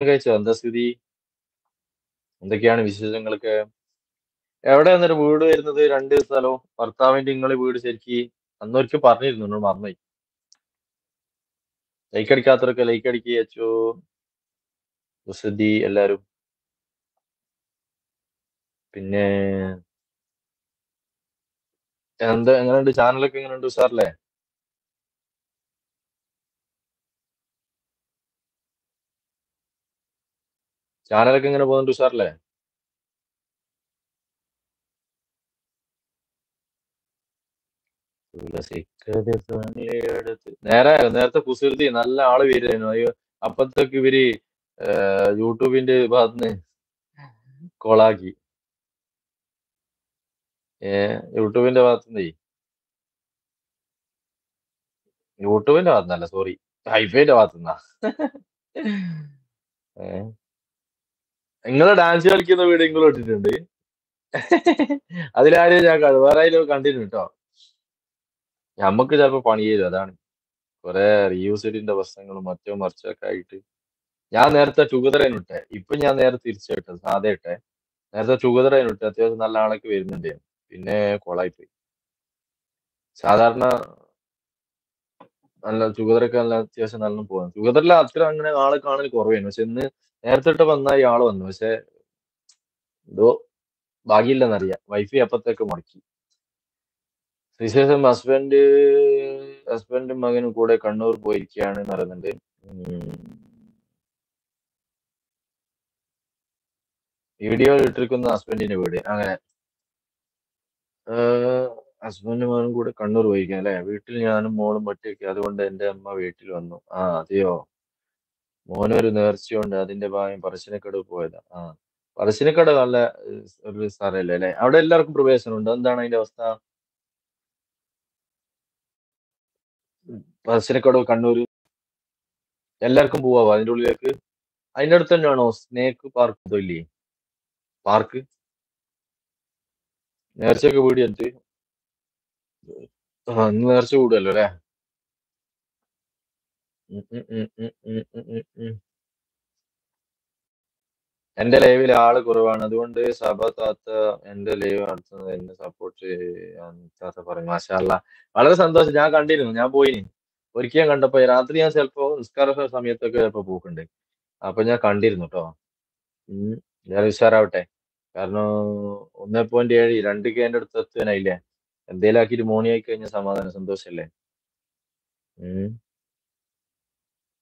കഴിച്ചോ? എന്താ സ്ഥിതി? എന്തൊക്കെയാണ് വിശേഷങ്ങളൊക്കെ? എവിടെ അന്നേരം വീട് വരുന്നത്? രണ്ട് സ്ഥലവും. ഭർത്താവിന്റെ ഇങ്ങളെ വീട് ശരിക്ക് അന്നൊരിക്കൽ പറഞ്ഞിരുന്നു. എന്നോട് മറന്നു ലൈക്ക് അടിക്കാത്തവരൊക്കെ ലൈക്ക് അടിക്കുക അച്ചോ. എല്ലാരും. പിന്നെ എന്താ എങ്ങനെയുണ്ട്? ചാനലൊക്കെ എങ്ങനെയുണ്ട്? ഉഷാറല്ലേ? ചാനലൊക്കെ ഇങ്ങനെ പോകുന്നുണ്ട്? ഉഷാറല്ലേ? നേരെ നേരത്തെ കുസൃതി നല്ല ആൾ വരായിരുന്നു. അയ്യോ അപ്പത്തേക്ക് ഇവർ യൂട്യൂബിന്റെ ഭാഗത്തുനിന്ന് കൊളാക്കി. ഏ യൂട്യൂബിന്റെ ഭാഗത്തുനിന്നേ യൂട്യൂബിന്റെ ഭാഗത്തുനിന്നല്ല സോറി. ഹൈഫൈന്റെ ഭാഗത്തുനിന്നാ. ഏഹ് നിങ്ങൾ ഡാൻസ് കളിക്കുന്ന വീഡിയോ നിങ്ങൾ ഇട്ടിട്ടുണ്ട്. അതിലാരും ഞാൻ. വേറെ കണ്ടിരുന്നു കേട്ടോ നമുക്ക് ചിലപ്പോ പണി ചെയ്തു അതാണ്. കുറെ റീയൂസിന്റെ പ്രശ്നങ്ങളും മറ്റോ മറിച്ചോ ഒക്കെ ആയിട്ട്. ഞാൻ നേരത്തെ ടുഗദറേനു ഇട്ടെ ഇപ്പൊ ഞാൻ നേരെ തിരിച്ചു ഇട്ടത്. സാധാ ഇട്ടെ നേരത്തെ ടുഗദറേനു ഇട്ടേ. അത്യാവശ്യം നല്ല ആളൊക്കെ വരുന്നുണ്ട് പിന്നെ കൊളായിപ്പോയി. സാധാരണ നല്ല ചുഗതറൊക്കെ നല്ല അത്യാവശ്യം നല്ല പോകും. ടുഗദറിൽ അത്ര അങ്ങനെ ആളെ കാണൽ കുറവായിരുന്നു. പക്ഷെ ഇന്ന് നേരത്തെ വന്ന ഇയാൾ വന്നു. പക്ഷെ എന്തോ ഭാഗ്യമില്ലെന്നറിയാം. വൈഫി അപ്പത്തേക്ക് മുടക്കി. വിശേഷം ഹസ്ബൻഡ് ഹസ്ബൻഡും മകനും കൂടെ കണ്ണൂർ പോയിരിക്കുകയാണ് എന്ന്. വീഡിയോ ഇട്ടിരിക്കുന്ന ഹസ്ബൻഡിന്റെ വീട്. അങ്ങനെ. ഹസ്ബൻഡും മകനും കൂടെ കണ്ണൂർ പോയിരിക്കാം അല്ലെ വീട്ടിൽ ഞാനും മോളും ഒറ്റയ്ക്ക്. അതുകൊണ്ട് എന്റെ അമ്മ വീട്ടിൽ വന്നു. ആ അതെയോ? മോനൊരു നേർച്ചയുണ്ട്. അതിന്റെ ഭാഗം പറശ്ശിനിക്കടവ് പോയതാ. ആ പറശ്ശിനക്കട നല്ല ഒരു സ്ഥലമല്ലേ അല്ലെ അവിടെ എല്ലാവർക്കും പ്രവേശനമുണ്ട്. എന്താണ് അതിന്റെ അവസ്ഥ? പറശ്ശിനിക്കടവ് കണ്ണൂർ എല്ലാവർക്കും പോവാ അതിന്റെ ഉള്ളിലേക്ക്? അതിന്റെ അടുത്ത് തന്നെയാണോ സ്നേക്ക് പാർക്ക് ഇല്ലേ? പാർക്ക്? നേർച്ചയൊക്കെ വീടി എന്നിട്ട്? ആ നേർച്ച കൂടുമല്ലോ അല്ലേ? എന്റെ ലൈവിൽ ആൾ കുറവാണ്. അതുകൊണ്ട് സഭ താത്ത എന്റെ ലൈവ് നടത്തുന്നത് എന്നെ സപ്പോർട്ട് ചെയ്യാൻ താത്ത മാഷാല്ല. വളരെ സന്തോഷം. ഞാൻ കണ്ടിരുന്നു. ഞാൻ പോയിനി ഒരിക്കൽ ഞാൻ കണ്ടപ്പോ രാത്രി ഞാൻ ചിലപ്പോ നിസ്കാര സമയത്തൊക്കെ ചിലപ്പോ പോക്കുണ്ട്. അപ്പൊ ഞാൻ കണ്ടിരുന്നു കേട്ടോ. എല്ലാവരും ഉഷാറാവട്ടെ. കാരണം ഒന്നേ പോയിന്റ് ഏഴ് രണ്ട് കെന്റെ അടുത്ത് എത്താനായില്ലേ? എന്തേലും ആക്കിയിട്ട് മോണിയായി കഴിഞ്ഞാൽ സമാധാനം സന്തോഷല്ലേ? ഉം.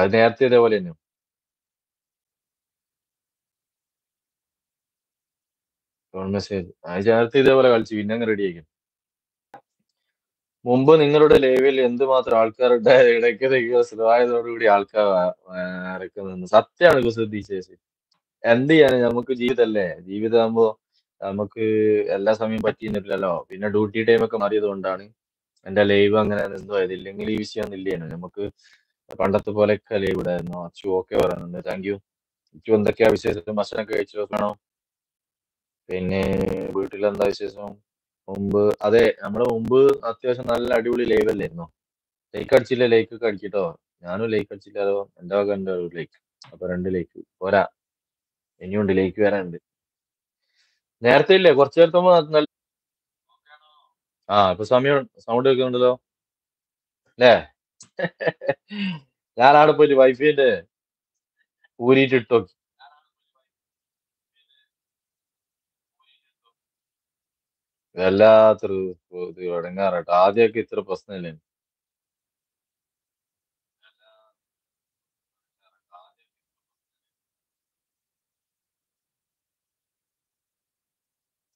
അത് നേരത്തെ ഇതേപോലെ തന്നെ. അത് നേരത്തെ ഇതേപോലെ കളിച്ചു പിന്നെ അങ്ങ് റെഡി ആക്കി മുമ്പ് നിങ്ങളുടെ ലൈവിൽ എന്തുമാത്രം ആൾക്കാരുടെ ഇടയ്ക്ക് സ്ലോ ആയതോടുകൂടി ആൾക്കാർ ഇറക്കി നിന്ന്. സത്യമാണ് ശ്രദ്ധിച്ചേച്ചി എന്ത് ചെയ്യാനും? നമുക്ക് ജീവിതമല്ലേ ജീവിതമാകുമ്പോ നമുക്ക് എല്ലാ സമയം പറ്റിയിരുന്നില്ലല്ലോ. പിന്നെ ഡ്യൂട്ടി ടൈം ഒക്കെ മാറിയത് കൊണ്ടാണ് എന്റെ ലൈവ് അങ്ങനെ നിന്നുപോയത് ഇല്ലെങ്കിൽ ഈ വിഷയം ഒന്നും ഇല്ലേനു നമുക്ക് പണ്ടത്തെ പോലെ കളി ഇവിടെ? ആയിരുന്നു അച്ചു ഓക്കെ പറയുന്നുണ്ട്. Thank you. അച്ചു എന്തൊക്കെയാ വിശേഷം? ഭക്ഷണം കഴിച്ചു? വെക്കണോ പിന്നെ വീട്ടിലെന്താ വിശേഷം? മുമ്പ് അതെ നമ്മുടെ മുമ്പ് അത്യാവശ്യം നല്ല അടിപൊളി ലൈവ് അല്ലായിരുന്നോ? ലൈക്ക് അടിച്ചില്ല? ലൈക്ക് ഒക്കെ അടിക്കട്ടോ ഞാനും ലൈക്ക് അടിച്ചില്ല അതോ എന്റെ വക എന്റെ ഒരു ലൈക്ക് അപ്പൊ രണ്ട് ലൈക്ക് പോരാ. ഇനിയുണ്ട്. ലൈക്ക് വരാനുണ്ട് നേരത്തെ ഇല്ലേ? കുറച്ചു നേരത്തെ നല്ല ആ ഇപ്പൊ സമയം സൗണ്ട് വെക്കുന്നുണ്ടല്ലോ അല്ലേ? ഞാൻ പോയി വൈഫൈന്റെ ഊരിയിട്ട് ഇട്ടോ വല്ലാത്തൊരു ഇത് ഇടങ്ങാറാട്ടോ ആദ്യമൊക്കെ ഇത്ര പ്രശ്നമില്ല.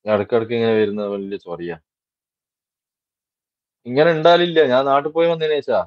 ഇടക്കിടക്ക് ഇങ്ങനെ വരുന്ന വലിയ ചൊറിയ. ഇങ്ങനെ ഉണ്ടാലില്ല ഞാൻ നാട്ടിൽ പോയി വന്നതിന് ശേഷാ